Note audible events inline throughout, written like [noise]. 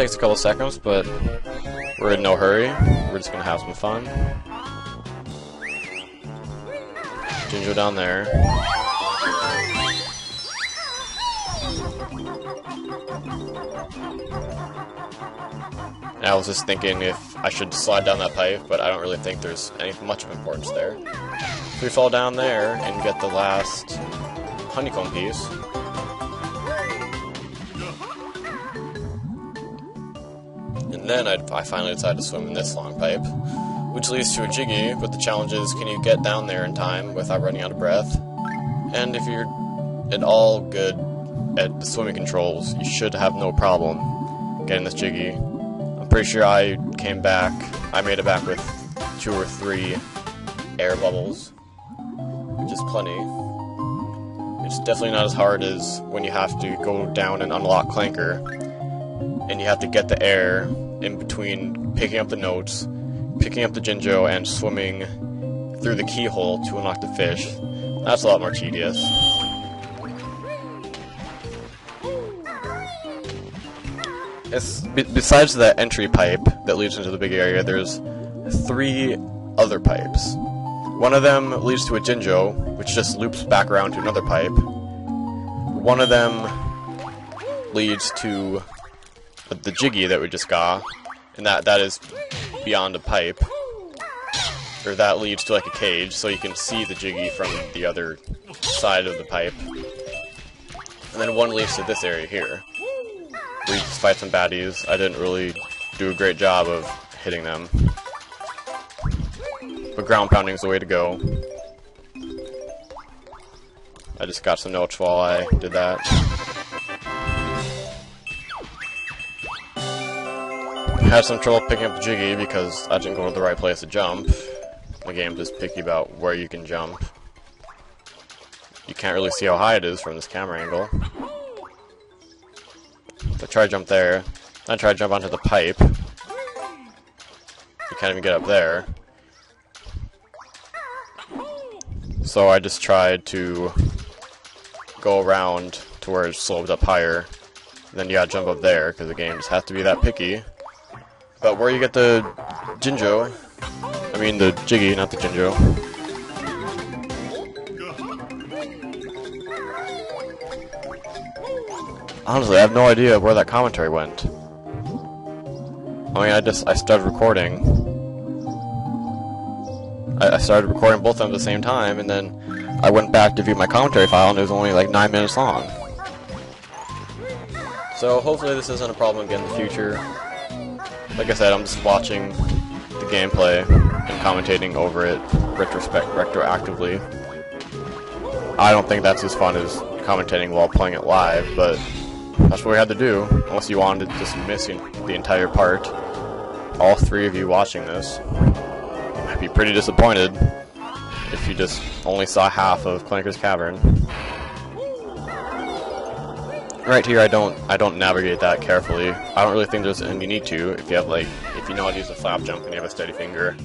Takes a couple seconds, but we're in no hurry. We're just gonna have some fun. Jinjo down there. And I was just thinking if I should slide down that pipe, but I don't really think there's any much of importance there. If we fall down there and get the last honeycomb piece, then I'd, I finally decided to swim in this long pipe, which leads to a Jiggy, but the challenge is can you get down there in time without running out of breath? And if you're at all good at the swimming controls, you should have no problem getting this Jiggy. I'm pretty sure I came back, I made it back with two or three air bubbles, which is plenty. It's definitely not as hard as when you have to go down and unlock Clanker, and you have to get the air in between picking up the notes, picking up the Jinjo, and swimming through the keyhole to unlock the fish. That's a lot more tedious. It's, besides the entry pipe that leads into the big area, there's three other pipes. One of them leads to a Jinjo, which just loops back around to another pipe. One of them leads to the Jiggy that we just got, and that that is beyond a pipe. Or that leads to like a cage, so you can see the Jiggy from the other side of the pipe. And then one leads to this area here. Just fight some baddies. I didn't really do a great job of hitting them. But ground pounding is the way to go. I just got some notes while I did that. Had some trouble picking up Jiggy because I didn't go to the right place to jump. The game's just picky about where you can jump. You can't really see how high it is from this camera angle. So I try to jump there. Then I try to jump onto the pipe. You can't even get up there. So I just tried to go around to where it sloped up higher. Then you gotta jump up there, because the game just has to be that picky. But where you get the Jinjo, I mean the Jiggy, not the Jinjo. Honestly, I have no idea where that commentary went. I mean, I just, I started recording. I, I started recording both of them at the same time, and then I went back to view my commentary file, and it was only like 9 minutes long. So hopefully this isn't a problem again in the future. Like I said, I'm just watching the gameplay and commentating over it retrospect retroactively. I don't think that's as fun as commentating while playing it live, but that's what we had to do. Unless you wanted to just missing the entire part. All three of you watching this might be pretty disappointed if you just only saw half of Clanker's Cavern. Right here, I don't I don't navigate that carefully. I don't really think there's any need to if you have like if you know how to use a flap jump and you have a steady finger.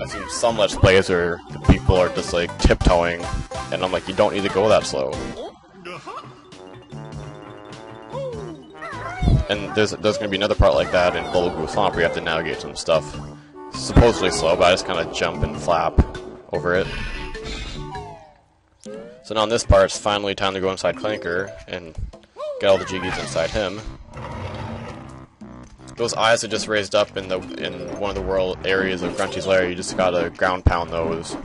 I've seen some let's plays where people are just like tiptoeing, and I'm like, you don't need to go that slow. And there's there's gonna be another part like that in Bubblegloop Swamp where you have to navigate some stuff supposedly slow, but I just kind of jump and flap over it. So now in this part, it's finally time to go inside Clanker and get all the Jiggies inside him. Those eyes are just raised up in the in one of the world areas of Grunty's lair. You just gotta ground pound those,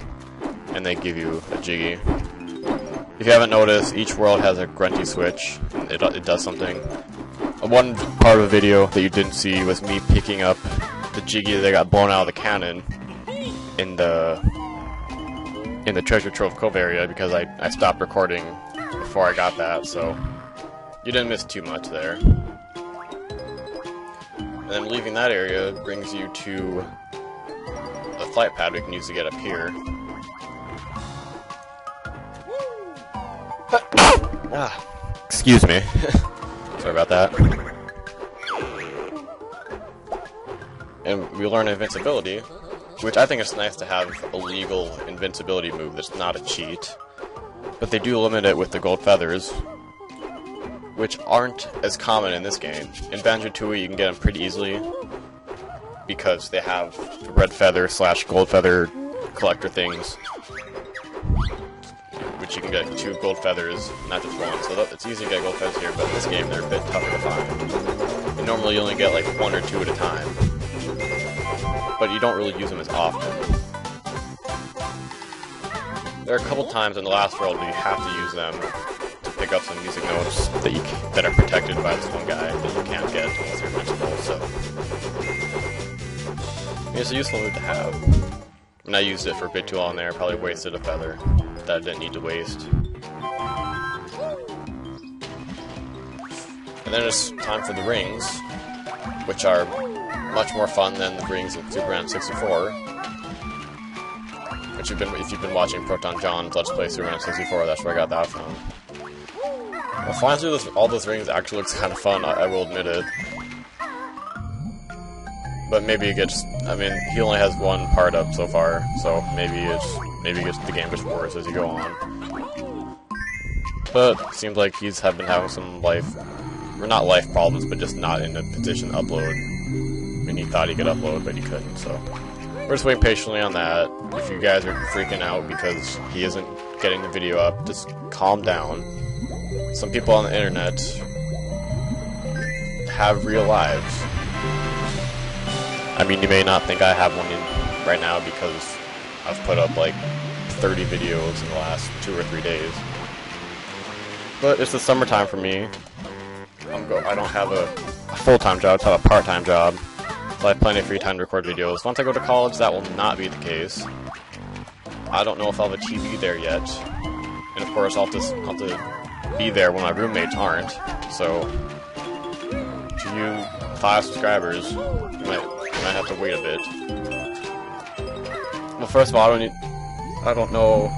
and they give you a Jiggy. If you haven't noticed, each world has a Grunty switch. It, it does something. One part of the video that you didn't see was me picking up the Jiggy that got blown out of the cannon in the in the Treasure Trove Cove area because I, I stopped recording before I got that, so you didn't miss too much there. And then leaving that area brings you to a flight pad we can use to get up here. ah, excuse me. [laughs] Sorry about that. And we learn invincibility, which I think is nice to have a legal invincibility move that's not a cheat. But they do limit it with the gold feathers. Which aren't as common in this game. In Banjo-Tooie, you can get them pretty easily because they have the red feather slash gold feather collector things, which you can get two gold feathers, not just one. So it's easy to get gold feathers here, but in this game they're a bit tougher to find. And normally you only get like one or two at a time, but you don't really use them as often. There are a couple times in the last world where you have to use them pick up some music notes that you that are protected by this one guy that you can't get unless you're invincible. So it's a useful move to have. And I used it for a bit too long there. Probably wasted a feather that I didn't need to waste. And then it's time for the rings, which are much more fun than the rings of Super Mario 64 which you've been if you've been watching Proton John's Let's Play Super Mario 64, that's where I got that from. Well, flying through those, all those rings actually looks kind of fun, I, I will admit it. But maybe it gets, I mean, he only has one part up so far, so maybe it's, maybe it gets, the game gets worse as you go on. But, seems like he's have been having some life, or not life problems, but just not in a position to upload. I mean, he thought he could upload, but he couldn't, so... We're just waiting patiently on that. If you guys are freaking out because he isn't getting the video up, just calm down. Some people on the internet have real lives. I mean, you may not think I have one right now because I've put up like 30 videos in the last two or three days. But it's the summertime for me. I'm go I don't have a, a full-time job, I have a part-time job. So I have plenty of free time to record videos. Once I go to college, that will not be the case. I don't know if I'll have a TV there yet. And of course, I'll have to, I'll have to be there when my roommates aren't. So, to you five subscribers, you might, you might have to wait a bit. Well, first of all, I don't, I don't know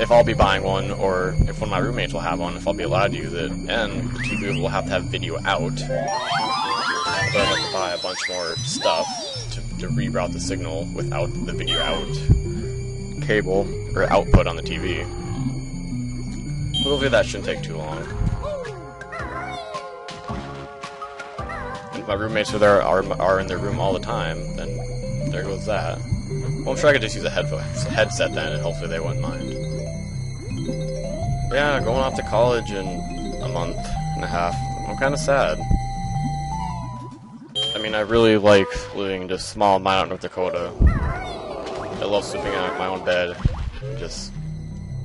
if I'll be buying one or if one of my roommates will have one, if I'll be allowed to use it. And the TV will have to have video out so I'll have to buy a bunch more stuff to, to reroute the signal without the video out cable or output on the TV. Hopefully that shouldn't take too long. If my roommates are there are, are in their room all the time, then there goes that. Well, I'm sure I could just use a [laughs] headset then, and hopefully they wouldn't mind. yeah, going off to college in a month and a half. I'm kind of sad. I mean, I really like living in just small Minot, North Dakota. I love sleeping in my own bed, just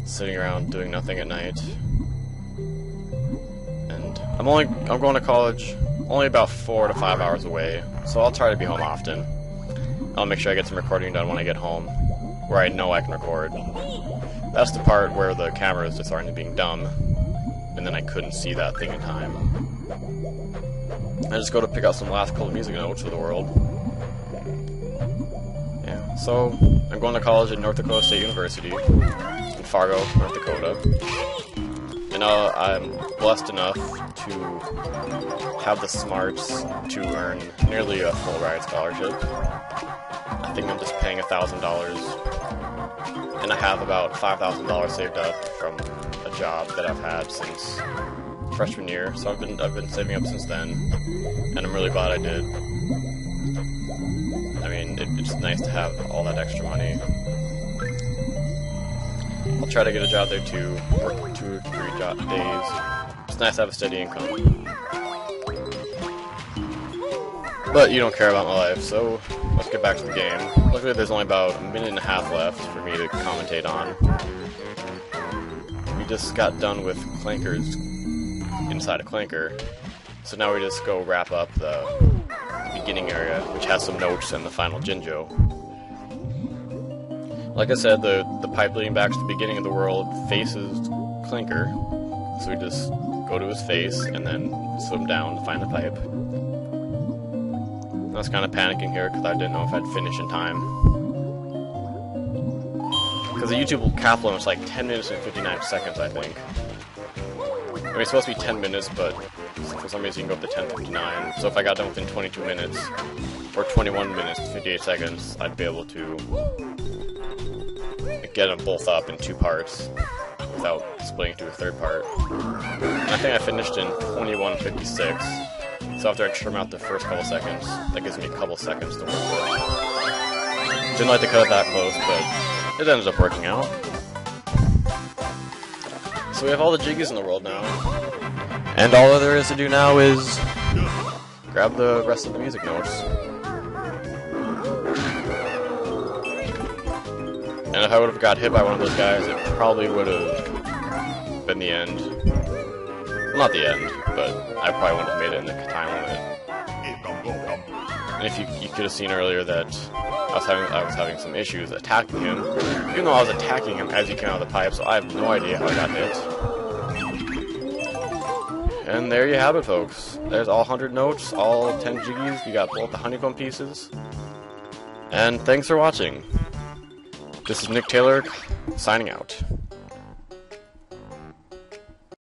sitting around doing nothing at night. And I'm only I'm going to college only about four to five hours away, so I'll try to be home often. I'll make sure I get some recording done when I get home, where I know I can record. That's the part where the camera is just starting to being dumb, and then I couldn't see that thing in time. I just go to pick out some last couple music notes for the world. Yeah, so I'm going to college at North Dakota State University Fargo, North Dakota. And uh, I'm blessed enough to have the smarts to earn nearly a full ride scholarship. I think I'm just paying a thousand dollars, and I have about five thousand dollars saved up from a job that I've had since freshman year, so I've been I've been saving up since then, and I'm really glad I did. I mean, it, it's nice to have all that extra money. I'll try to get a job there too, work two or three job days. It's nice to have a steady income. But you don't care about my life, so let's get back to the game. Luckily there's only about a minute and a half left for me to commentate on. We just got done with Clanker's inside a clanker. So now we just go wrap up the, the beginning area, which has some notes and the final Jinjo. Like I said, the, the pipe leading back to the beginning of the world faces Clanker. So we just go to his face and then swim down to find the pipe. I was kind of panicking here because I didn't know if I'd finish in time. Because the YouTube cap limit is like 10 minutes and 59 seconds, I think. I mean, it's supposed to be 10 minutes, but for some reason you can go up to 10.59. So if I got done within 22 minutes, or 21 minutes 58 seconds, I'd be able to get them both up in two parts without splitting to a third part. And I think I finished in 21.56. So after I trim out the first couple seconds, that gives me a couple seconds to work with. Didn't like to cut it that close, but it ends up working out. So we have all the jiggies in the world now. And all there is to do now is grab the rest of the music notes. And if I would have got hit by one of those guys, it probably would have been the end. Well, not the end, but I probably wouldn't have made it in the time limit. And if you, you could have seen earlier that I was having I was having some issues attacking him, even though I was attacking him as he came out of the pipe, so I have no idea how I got hit. And there you have it, folks. There's all 100 notes, all 10 jiggies. You got both the honeycomb pieces. And thanks for watching. This is Nick Taylor signing out.